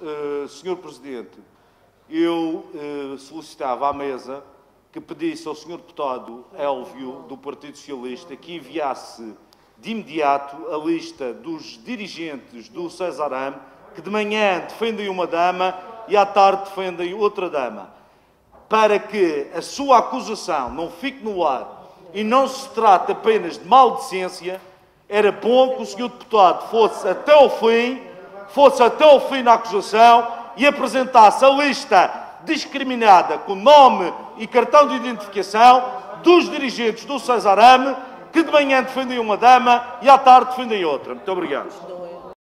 uh, Sr. Presidente, eu uh, solicitava à mesa que pedisse ao Sr. Deputado Elvio, do Partido Socialista, que enviasse de imediato a lista dos dirigentes do Cesarame que de manhã defendem uma dama e à tarde defendem outra dama, para que a sua acusação não fique no ar e não se trate apenas de maldecência, era bom que o Sr. Deputado fosse até ao fim, fosse até ao fim na acusação e apresentasse a lista discriminada com nome e cartão de identificação dos dirigentes do Cesarame que de manhã defendem uma dama e à tarde defendem outra. Muito obrigado.